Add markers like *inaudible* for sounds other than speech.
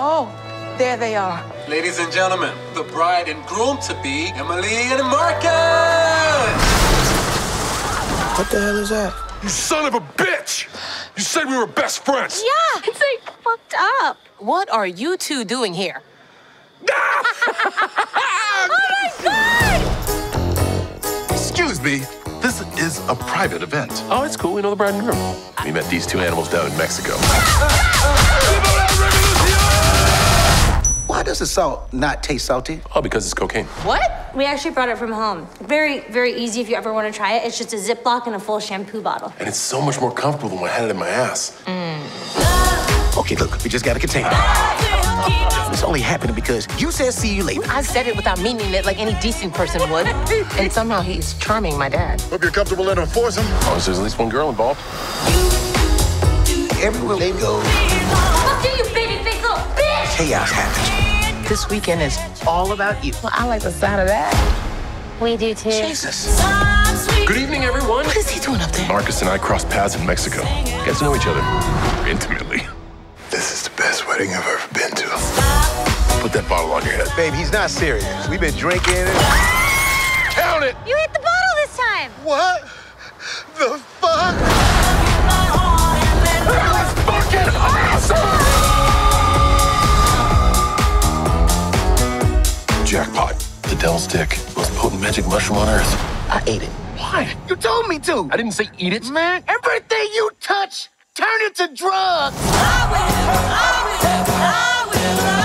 Oh, there they are. Ladies and gentlemen, the bride and groom to be, Emily and Marcus! What the hell is that? You son of a bitch! You said we were best friends! Yeah, *laughs* it's like fucked up. What are you two doing here? *laughs* Oh my god! Excuse me. This is a private event. Oh, it's cool. We know the bride and groom. We met these two animals down in Mexico. Why does the salt not taste salty? Oh, because it's cocaine. What? We actually brought it from home. Very, very easy if you ever want to try it. It's just a Ziploc and a full shampoo bottle. And it's so much more comfortable than when I had it in my ass. Mm. Okay, look, we just got a container. It's only happening because you said see you later. I said it without meaning it like any decent person would. *laughs* and somehow he's charming my dad. Hope you're comfortable letting him force him. As long as there's at least one girl involved. Everywhere they go, Fuck you, you baby face little bitch! chaos happens. This weekend is all about you. Well, I like the sound of that. We do too. Jesus. Good evening, everyone. What is he doing up there? Marcus and I crossed paths in Mexico. Get to know each other intimately. Babe, he's not serious. We've been drinking. Count it! You hit the bottle this time. What the fuck? Fucking awesome! Jackpot. The Devil's Dick. Most potent magic mushroom on earth. I ate it. Why? You told me to. I didn't say eat it. Man, everything you touch, turn into drugs. I will, I will, I will.